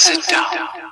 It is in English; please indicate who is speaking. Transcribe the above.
Speaker 1: Sit down.